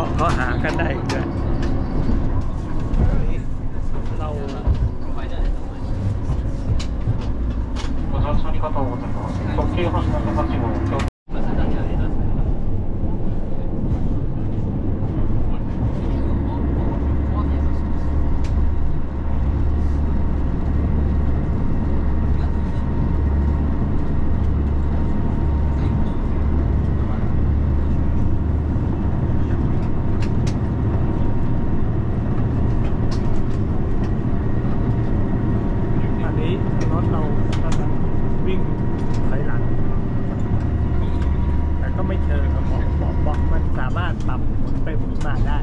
าะข้อหากันได้อีกด้วยเราご乗車ありがとうございます。特急発車の8号、 ราวิ่งถอยหลัง แต่ก็ไม่เชิงครับบอกบอกมันสามารถปรับหมุนไปหมุนมาได้